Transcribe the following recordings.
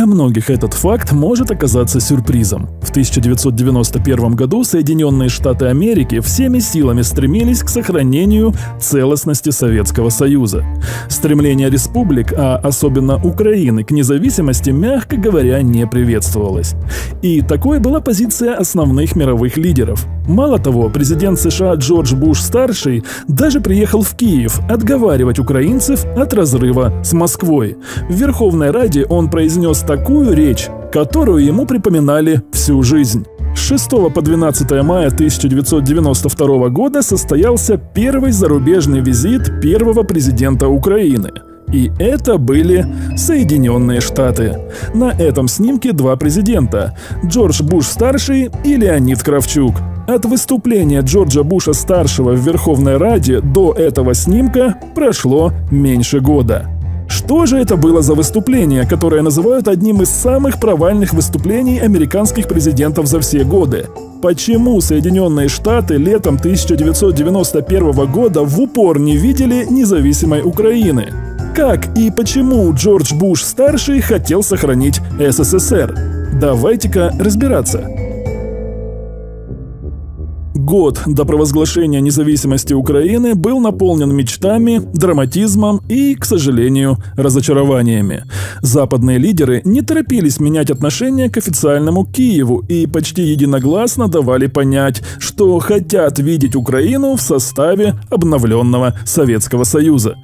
Для многих этот факт может оказаться сюрпризом. В 1991 году Соединенные Штаты Америки всеми силами стремились к сохранению целостности Советского Союза. Стремление республик, а особенно Украины, к независимости, мягко говоря, не приветствовалось. И такой была позиция основных мировых лидеров. Мало того, президент США Джордж Буш-старший даже приехал в Киев отговаривать украинцев от разрыва с Москвой. В Верховной Раде он произнес такую речь, которую ему припоминали всю жизнь. С 6 по 12 мая 1992 года состоялся первый зарубежный визит первого президента Украины. И это были Соединенные Штаты. На этом снимке два президента – Джордж Буш-старший и Леонид Кравчук. От выступления Джорджа Буша-старшего в Верховной Раде до этого снимка прошло меньше года. Что же это было за выступление, которое называют одним из самых провальных выступлений американских президентов за все годы? Почему Соединенные Штаты летом 1991 года в упор не видели независимой Украины? Как и почему Джордж Буш-старший хотел сохранить СССР? Давайте-ка разбираться. Год до провозглашения независимости Украины был наполнен мечтами, драматизмом и, к сожалению, разочарованиями. Западные лидеры не торопились менять отношение к официальному Киеву и почти единогласно давали понять, что хотят видеть Украину в составе обновленного Советского Союза.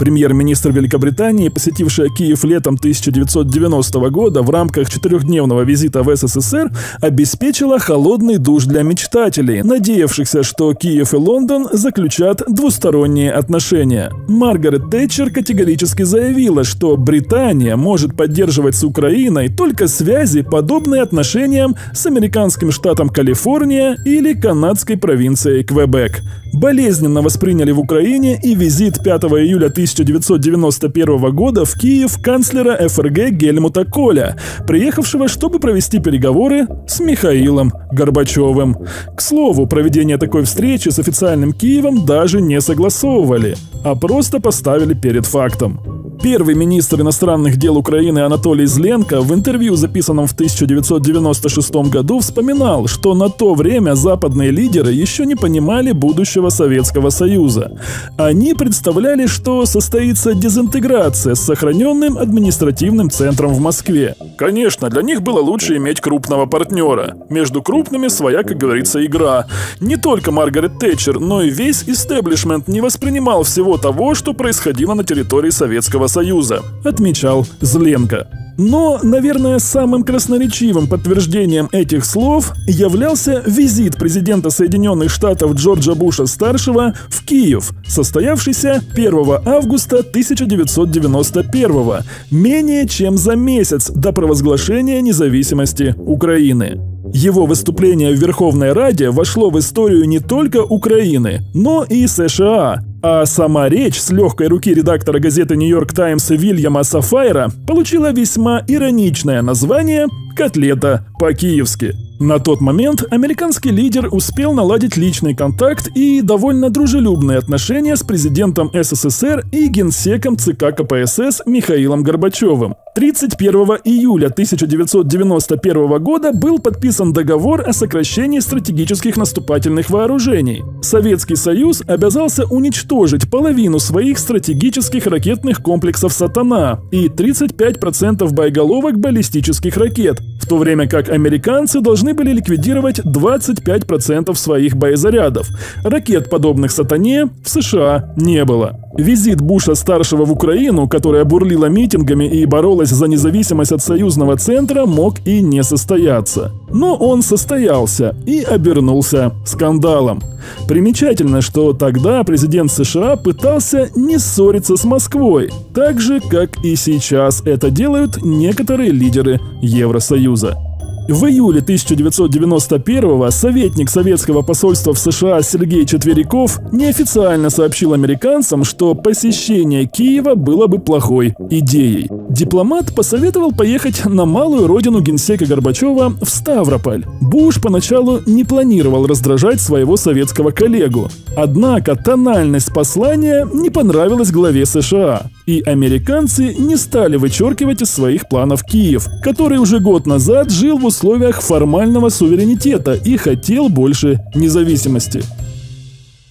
Премьер-министр Великобритании, посетившая Киев летом 1990 года в рамках четырехдневного визита в СССР, обеспечила холодный душ для мечтателей, надеявшихся, что Киев и Лондон заключат двусторонние отношения. Маргарет Тэтчер категорически заявила, что Британия может поддерживать с Украиной только связи, подобные отношениям с американским штатом Калифорния или канадской провинцией Квебек. Болезненно восприняли в Украине и визит 5 июля 1991 года в Киев канцлера ФРГ Гельмута Коля, приехавшего, чтобы провести переговоры с Михаилом Горбачевым. К слову, проведение такой встречи с официальным Киевом даже не согласовывали, а просто поставили перед фактом. Первый министр иностранных дел Украины Анатолий Зленко в интервью, записанном в 1996 году, вспоминал, что на то время западные лидеры еще не понимали будущего Советского Союза. Они представляли, что состоится дезинтеграция с сохраненным административным центром в Москве. Конечно, для них было лучше иметь крупного партнера. Между крупными своя, как говорится, игра. Не только Маргарет Тэтчер, но и весь истеблишмент не воспринимал всего того, что происходило на территории Советского Союза, отмечал Зленко. Но, наверное, самым красноречивым подтверждением этих слов являлся визит президента Соединенных Штатов Джорджа Буша-старшего в Киев, состоявшийся 1 августа 1991 менее чем за месяц до провозглашения независимости Украины. Его выступление в Верховной Раде вошло в историю не только Украины, но и США, а сама речь с легкой руки редактора газеты «Нью-Йорк Таймс» Вильяма Сафайра получила весьма ироничное название «Котлета по-киевски». На тот момент американский лидер успел наладить личный контакт и довольно дружелюбные отношения с президентом СССР и генсеком ЦК КПСС Михаилом Горбачевым. 31 июля 1991 года был подписан договор о сокращении стратегических наступательных вооружений. Советский Союз обязался уничтожить половину своих стратегических ракетных комплексов «Сатана» и 35% боеголовок баллистических ракет, в то время как американцы должны были ликвидировать 25% своих боезарядов. Ракет, подобных «Сатане», в США не было. Визит Буша-старшего в Украину, которая бурлила митингами и боролась за независимость от союзного центра, мог и не состояться. Но он состоялся и обернулся скандалом. Примечательно, что тогда президент США пытался не ссориться с Москвой, так же, как и сейчас это делают некоторые лидеры Евросоюза. В июле 1991-го советник советского посольства в США Сергей Четверяков неофициально сообщил американцам, что посещение Киева было бы плохой идеей. Дипломат посоветовал поехать на малую родину генсека Горбачева в Ставрополь. Буш поначалу не планировал раздражать своего советского коллегу. Однако тональность послания не понравилась главе США. И американцы не стали вычеркивать из своих планов Киев, который уже год назад жил в условиях формального суверенитета и хотел больше независимости.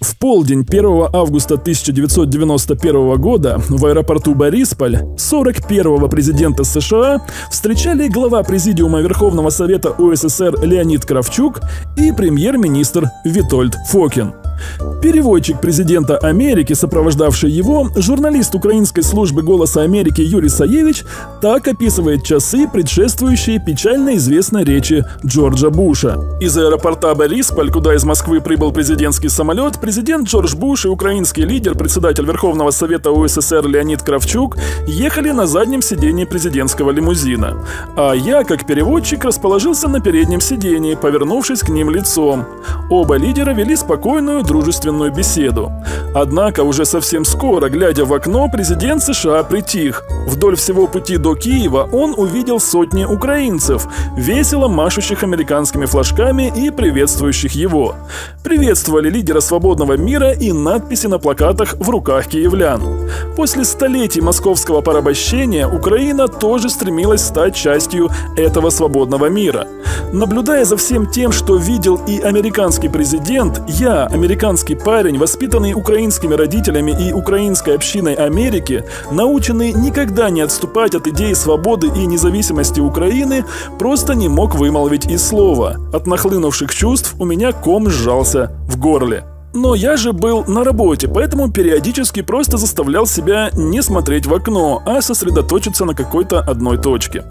В полдень 1 августа 1991 года в аэропорту Борисполь 41-го президента США встречали глава Президиума Верховного Совета УССР Леонид Кравчук и премьер-министр Витольд Фокин. Переводчик президента Америки, сопровождавший его, журналист украинской службы «Голоса Америки» Юрий Саевич, так описывает часы, предшествующие печально известной речи Джорджа Буша. Из аэропорта Борисполь, куда из Москвы прибыл президентский самолет, президент Джордж Буш и украинский лидер, председатель Верховного Совета УССР Леонид Кравчук ехали на заднем сидении президентского лимузина. А я, как переводчик, расположился на переднем сидении, повернувшись к ним лицом. Оба лидера вели спокойную, дружественную беседу. Однако уже совсем скоро, глядя в окно, президент США притих. Вдоль всего пути до Киева он увидел сотни украинцев, весело машущих американскими флажками и приветствующих его. Приветствовали лидера свободного мира и надписи на плакатах в руках киевлян. После столетий московского порабощения Украина тоже стремилась стать частью этого свободного мира. Наблюдая за всем тем, что видел и американский президент, я, американский парень, воспитанный украинскими родителями и украинской общиной Америки, наученный никогда не отступать от идеи свободы и независимости Украины, просто не мог вымолвить и слова. От нахлынувших чувств у меня ком сжался в горле. Но я же был на работе, поэтому периодически просто заставлял себя не смотреть в окно, а сосредоточиться на какой-то одной точке.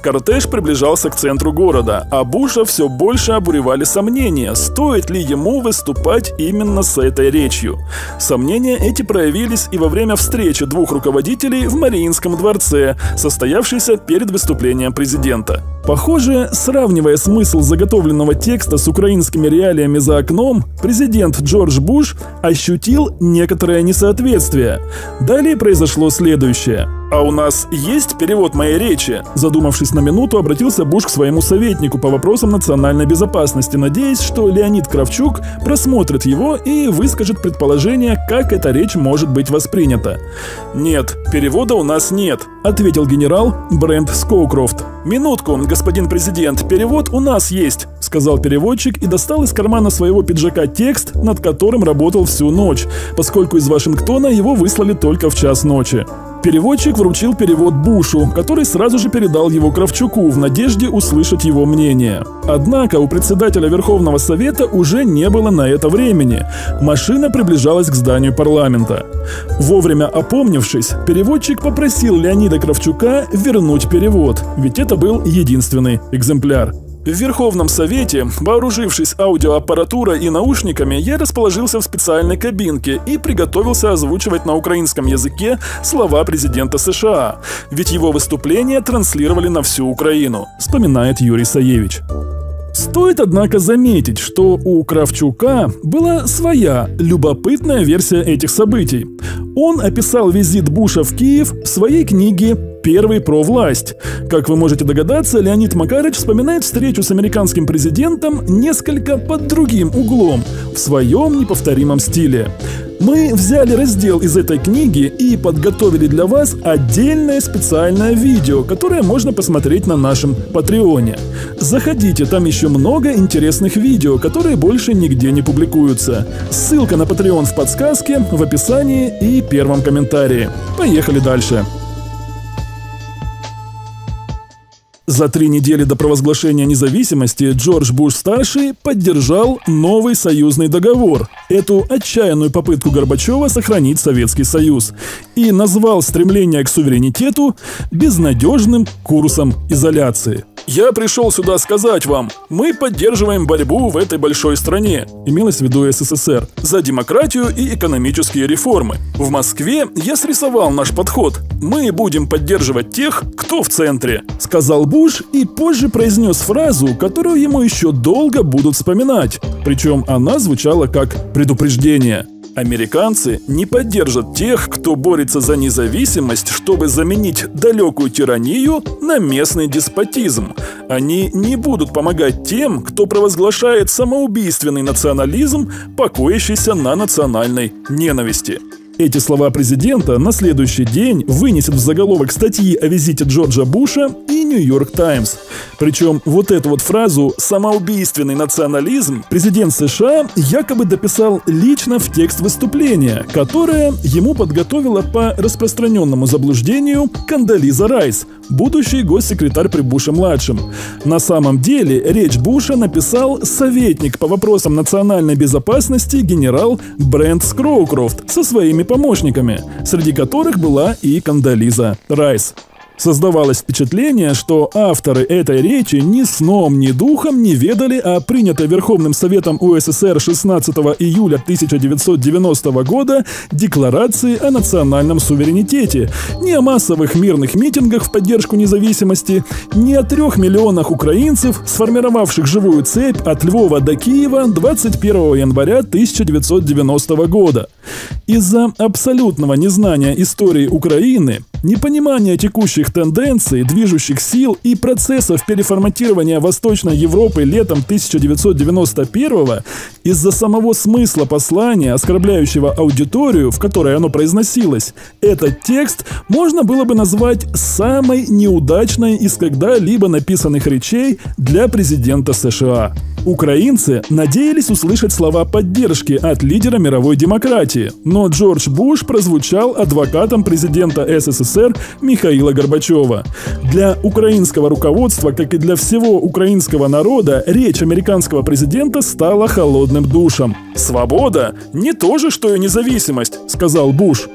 Кортеж приближался к центру города, а Буша все больше обуревали сомнения, стоит ли ему выступать именно с этой речью. Сомнения эти проявились и во время встречи двух руководителей в Мариинском дворце, состоявшейся перед выступлением президента. Похоже, сравнивая смысл заготовленного текста с украинскими реалиями за окном, президент Джордж Буш ощутил некоторое несоответствие. Далее произошло следующее. «А у нас есть перевод моей речи?» Задумавшись на минуту, обратился Буш к своему советнику по вопросам национальной безопасности, надеясь, что Леонид Кравчук просмотрит его и выскажет предположение, как эта речь может быть воспринята. «Нет, перевода у нас нет», — ответил генерал Брент Скоукрофт. «Минутку, господин президент, перевод у нас есть», — сказал переводчик и достал из кармана своего пиджака текст, над которым работал всю ночь, поскольку из Вашингтона его выслали только в час ночи. Переводчик вручил перевод Бушу, который сразу же передал его Кравчуку в надежде услышать его мнение. Однако у председателя Верховного Совета уже не было на это времени. Машина приближалась к зданию парламента. Вовремя опомнившись, переводчик попросил Леонида Кравчука вернуть перевод, ведь это был единственный экземпляр. В Верховном Совете, вооружившись аудиоаппаратурой и наушниками, я расположился в специальной кабинке и приготовился озвучивать на украинском языке слова президента США, ведь его выступление транслировали на всю Украину, вспоминает Юрий Саевич. Стоит, однако, заметить, что у Кравчука была своя любопытная версия этих событий. Он описал визит Буша в Киев в своей книге «Первый про власть». Как вы можете догадаться, Леонид Макарыч вспоминает встречу с американским президентом несколько под другим углом, в своем неповторимом стиле. Мы взяли раздел из этой книги и подготовили для вас отдельное специальное видео, которое можно посмотреть на нашем Патреоне. Заходите, там еще много интересных видео, которые больше нигде не публикуются. Ссылка на Patreon в подсказке, в описании и первом комментарии. Поехали дальше. За три недели до провозглашения независимости Джордж Буш-старший поддержал новый союзный договор, эту отчаянную попытку Горбачева сохранить Советский Союз, и назвал стремление к суверенитету безнадежным курсом изоляции – я пришел сюда сказать вам, мы поддерживаем борьбу в этой большой стране, имелось в виду СССР, за демократию и экономические реформы. В Москве я срисовал наш подход. Мы будем поддерживать тех, кто в центре, сказал Буш и позже произнес фразу, которую ему еще долго будут вспоминать. Причем она звучала как предупреждение. Американцы не поддержат тех, кто борется за независимость, чтобы заменить далекую тиранию на местный деспотизм. Они не будут помогать тем, кто провозглашает самоубийственный национализм, покоящийся на национальной ненависти. Эти слова президента на следующий день вынесет в заголовок статьи о визите Джорджа Буша и Нью-Йорк Таймс. Причем вот эту вот фразу «самоубийственный национализм» президент США якобы дописал лично в текст выступления, которое ему подготовила по распространенному заблуждению Кандализа Райс, будущий госсекретарь при Буше-младшем. На самом деле речь Буша написал советник по вопросам национальной безопасности генерал Брент Скроукрофт со своими помощниками, среди которых была и Кандализа Райс. Создавалось впечатление, что авторы этой речи ни сном, ни духом не ведали о принятой Верховным Советом УССР 16 июля 1990 года Декларации о национальном суверенитете, ни о массовых мирных митингах в поддержку независимости, ни о трех миллионах украинцев, сформировавших живую цепь от Львова до Киева 21 января 1990 года. Из-за абсолютного незнания истории Украины, непонимания текущих тенденций, движущих сил и процессов переформатирования Восточной Европы летом 1991 из-за самого смысла послания, оскорбляющего аудиторию, в которой оно произносилось, этот текст можно было бы назвать самой неудачной из когда-либо написанных речей для президента США. Украинцы надеялись услышать слова поддержки от лидера мировой демократии, но Джордж Буш прозвучал адвокатом президента СССР Михаила Горбачева. Для украинского руководства, как и для всего украинского народа, речь американского президента стала холодным душем. «Свобода – не то же, что и независимость», – сказал Буш.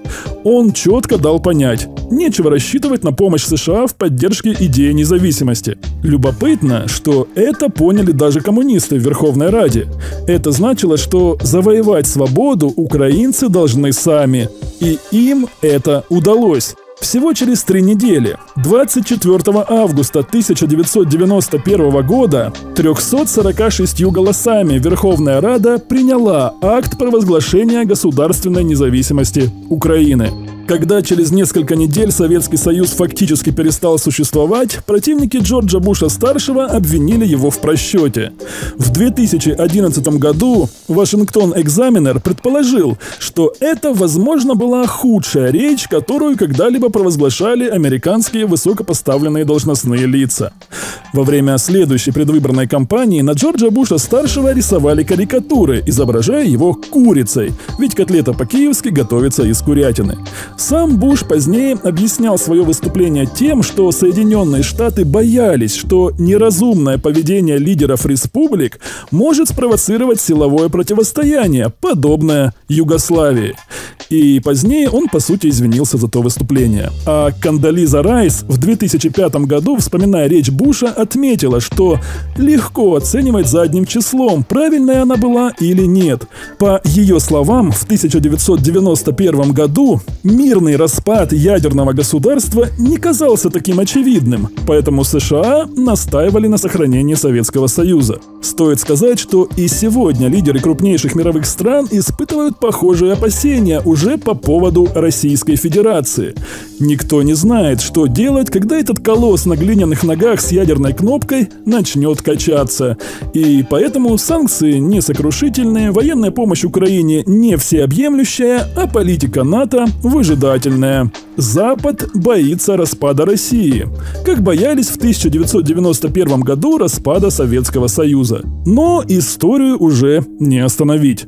Он четко дал понять, нечего рассчитывать на помощь США в поддержке идеи независимости. Любопытно, что это поняли даже коммунисты в Верховной Раде. Это значило, что завоевать свободу украинцы должны сами. И им это удалось. Всего через три недели, 24 августа 1991 года, 346 голосами Верховная Рада приняла акт провозглашения государственной независимости Украины. Когда через несколько недель Советский Союз фактически перестал существовать, противники Джорджа Буша-старшего обвинили его в просчете. В 2011 году Вашингтон Экзаменер предположил, что это, возможно, была худшая речь, которую когда-либо провозглашали американские высокопоставленные должностные лица. Во время следующей предвыборной кампании на Джорджа Буша-старшего рисовали карикатуры, изображая его курицей, ведь котлета по-киевски готовится из курятины. Сам Буш позднее объяснял свое выступление тем, что Соединенные Штаты боялись, что неразумное поведение лидеров республик может спровоцировать силовое противостояние, подобное Югославии. И позднее он, по сути, извинился за то выступление. А Кандализа Райс в 2005 году, вспоминая речь Буша, отметила, что легко оценивать задним числом, правильная она была или нет. По ее словам, в 1991 году мирный распад ядерного государства не казался таким очевидным, поэтому США настаивали на сохранении Советского Союза. Стоит сказать, что и сегодня лидеры крупнейших мировых стран испытывают похожие опасения уже по поводу Российской Федерации. Никто не знает, что делать, когда этот колосс на глиняных ногах с ядерной кнопкой начнет качаться. И поэтому санкции несокрушительные, военная помощь Украине не всеобъемлющая, а политика НАТО выжидательная. Запад боится распада России, как боялись в 1991 году распада Советского Союза. Но историю уже не остановить.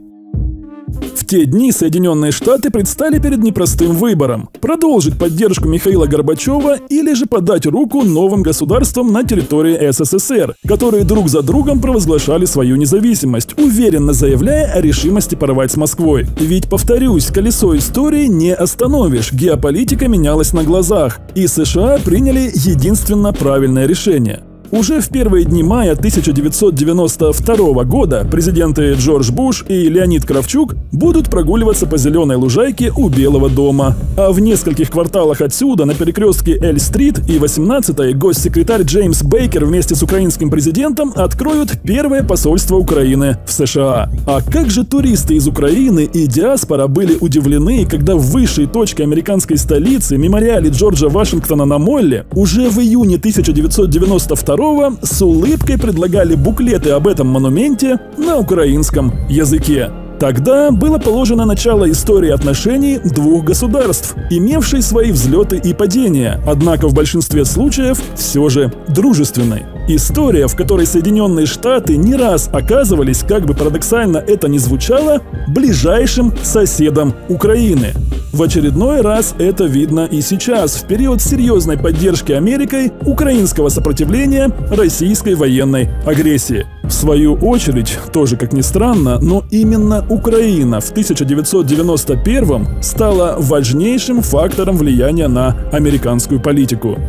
В те дни Соединенные Штаты предстали перед непростым выбором – продолжить поддержку Михаила Горбачева или же подать руку новым государствам на территории СССР, которые друг за другом провозглашали свою независимость, уверенно заявляя о решимости порвать с Москвой. Ведь, повторюсь, колесо истории не остановишь, геополитика менялась на глазах, и США приняли единственно правильное решение – уже в первые дни мая 1992 года президенты Джордж Буш и Леонид Кравчук будут прогуливаться по зеленой лужайке у Белого дома. А в нескольких кварталах отсюда, на перекрестке Эль-стрит и 18-й, госсекретарь Джеймс Бейкер вместе с украинским президентом откроют первое посольство Украины в США. А как же туристы из Украины и диаспора были удивлены, когда в высшей точке американской столицы, мемориале Джорджа Вашингтона на Молле, уже в июне 1992 II с улыбкой предлагали буклеты об этом монументе на украинском языке. Тогда было положено начало истории отношений двух государств, имевшей свои взлеты и падения, однако в большинстве случаев все же дружественной. История, в которой Соединенные Штаты не раз оказывались, как бы парадоксально это ни звучало, ближайшим соседом Украины. В очередной раз это видно и сейчас, в период серьезной поддержки Америкой украинского сопротивления российской военной агрессии. В свою очередь, тоже как ни странно, но именно Украина в 1991 стала важнейшим фактором влияния на американскую политику.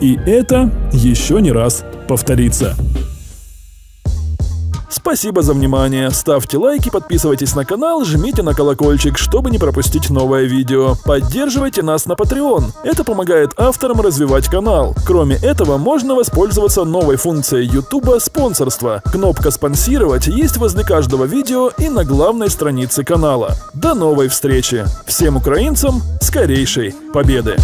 И это еще не раз повторится. Спасибо за внимание. Ставьте лайки, подписывайтесь на канал, жмите на колокольчик, чтобы не пропустить новое видео. Поддерживайте нас на Patreon. Это помогает авторам развивать канал. Кроме этого, можно воспользоваться новой функцией YouTube спонсорства. Кнопка «Спонсировать» есть возле каждого видео и на главной странице канала. До новой встречи! Всем украинцам скорейшей победы!